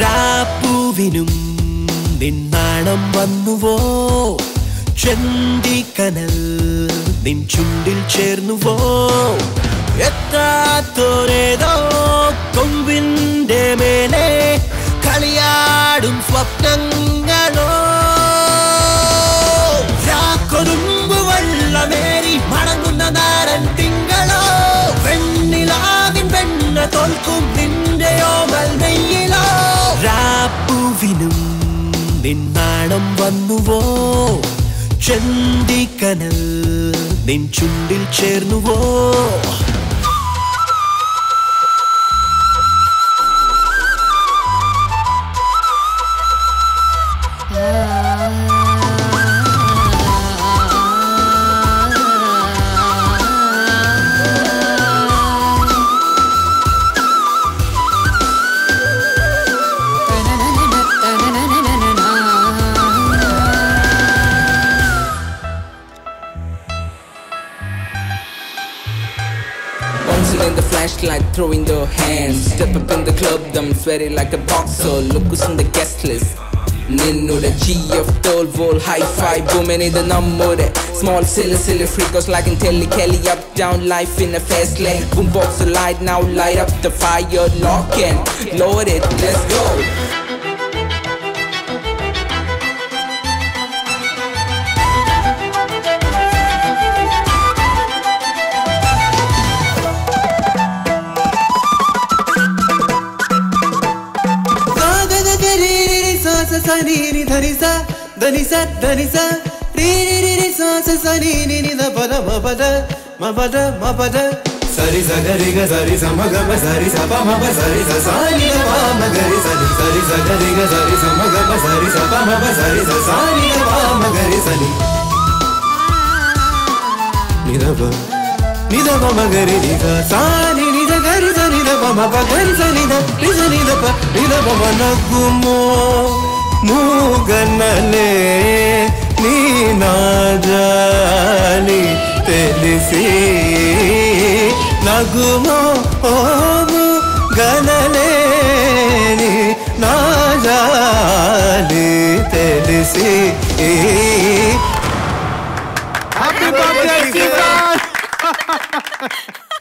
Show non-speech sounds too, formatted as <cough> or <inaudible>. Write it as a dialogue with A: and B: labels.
A: രാപ്പൂവിനും നിന്നാണം വന്നുവോ ചെന്തിക്കനൽ നിൻ ചുണ്ടിൽ ചേർന്നുവോ? എത്താത്തോരേതോ കൊമ്പിന്റെ മേലെ കളിയാടും സ്വപ്നങ്ങളോ? രാക്കൊതുമ്പ് വെള്ളമേറി മടങ്ങുന്ന നാരൻ തിങ്കളോ? വെണ്ണിലാവിൻ പെണ്ണ തോൽക്കും നിന്റെയോ മൽമെയ്യിലോ രാപ്പൂവിനും നിന്നാണം വന്നുവോ? ചെന്തിക്കനൽ നിൻ ചുണ്ടിൽ ചേർന്നുവോ?
B: the flashlight, throwing their hands. Step up in the club, them sweaty like a boxer. Look who's on the guest list. നിന്നുടെ ജി എഫ് തോൾ വോൾ ഹൈ ഫൈ വുമൻ ഇത് നമ്മുടെ small silly silly ഫ്രീക്കോസ് Like in Telly Kelly up down life in a fast lane boom box a light now light up the fire lock and load it let's go
C: సరి సగరి గ సరి సమ గ మ సరి స ప మ ప సరి స సా ని ద ప మ గరి సని సరి సగరి గ సరి సమ గ మ సరి స ప మ ప సరి స సా ని ద ప మ గరి సని ని ద ప ని ద ప మ గరి ని స సా ని ని ద గరి స ని ద ప మ ప గరి స ని ద ని స ని ద ప ని ద ప మ నగుమో మూగన్నలే నీ నాజాలి తెలిసి నగుమో ఓము గనలేని నాజాలి తెలిసి
D: Happy birthday, Stefan! <laughs>